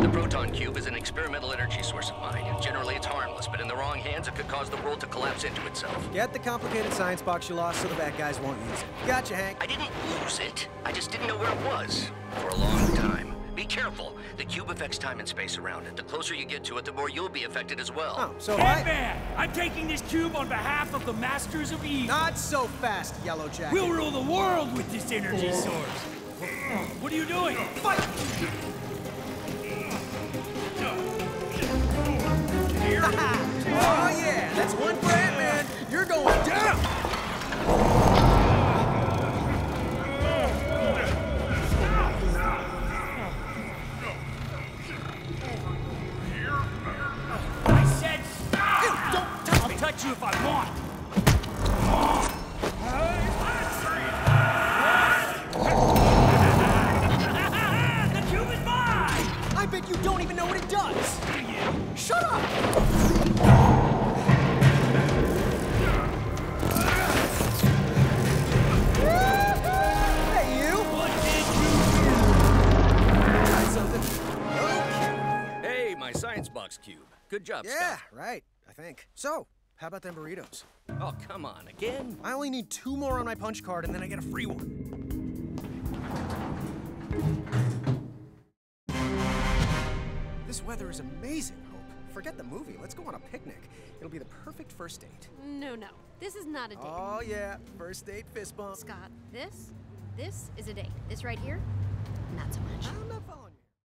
The proton cube is an experimental energy source of mine. Generally, it's harmless, but in the wrong hands, it could cause the world to collapse into itself. Get the complicated science box you lost so the bad guys won't use it. Gotcha, Hank. I didn't lose it. I just didn't know where it was. For a long time. Be careful. The cube affects time and space around it. The closer you get to it, the more you'll be affected as well. Oh, so if I... Ant-Man! I'm taking this cube on behalf of the Masters of Evil. Not so fast, Yellowjacket. We'll rule the world with this energy source. What are you doing? Fight! You if I want. the cube is mine! I bet you don't even know what it does. Shut up! Hey, you! What did you Got something? Okay. Hey, my science box cube. Good job, Yeah, Scott. right, I think. So, how about them burritos? Oh, come on, again? I only need two more on my punch card and then I get a free one. This weather is amazing, Hope. Forget the movie. Let's go on a picnic. It'll be the perfect first date. No, no. This is not a date. Oh, yeah. First date fist bump. Scott, this, this is a date. This right here, not so much. I'm not following.